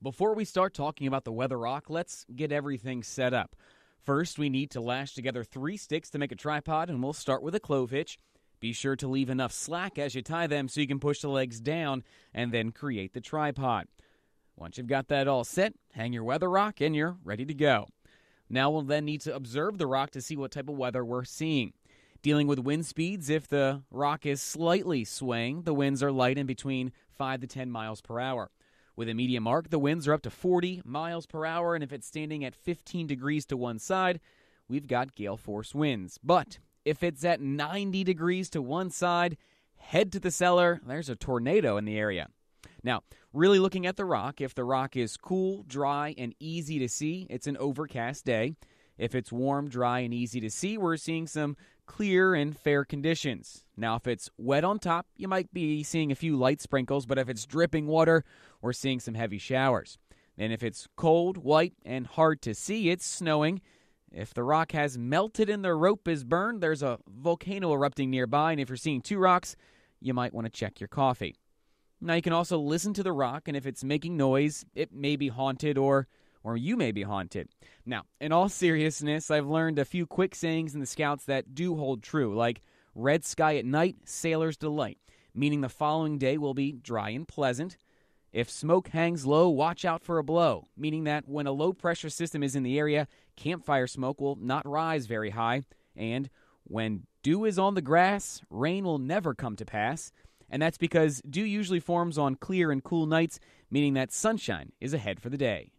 Before we start talking about the weather rock, let's get everything set up. First, we need to lash together three sticks to make a tripod, and we'll start with a clove hitch. Be sure to leave enough slack as you tie them so you can push the legs down and then create the tripod. Once you've got that all set, hang your weather rock and you're ready to go. Now we'll then need to observe the rock to see what type of weather we're seeing. Dealing with wind speeds, if the rock is slightly swaying, the winds are light and between 5 to 10 miles per hour. With a medium arc, the winds are up to 40 miles per hour, and if it's standing at 15 degrees to one side, we've got gale force winds. But if it's at 90 degrees to one side, head to the cellar, there's a tornado in the area. Now, really looking at the rock, if the rock is cool, dry, and easy to see, it's an overcast day. If it's warm, dry, and easy to see, we're seeing some clear and fair conditions. Now, if it's wet on top, you might be seeing a few light sprinkles, but if it's dripping water, we're seeing some heavy showers. And if it's cold, white, and hard to see, it's snowing. If the rock has melted and the rope is burned, there's a volcano erupting nearby, and if you're seeing two rocks, you might want to check your coffee. Now, you can also listen to the rock, and if it's making noise, it may be haunted or or you may be haunted. Now, in all seriousness, I've learned a few quick sayings in the Scouts that do hold true, like red sky at night, sailor's delight, meaning the following day will be dry and pleasant. If smoke hangs low, watch out for a blow, meaning that when a low pressure system is in the area, campfire smoke will not rise very high. And when dew is on the grass, rain will never come to pass. And that's because dew usually forms on clear and cool nights, meaning that sunshine is ahead for the day.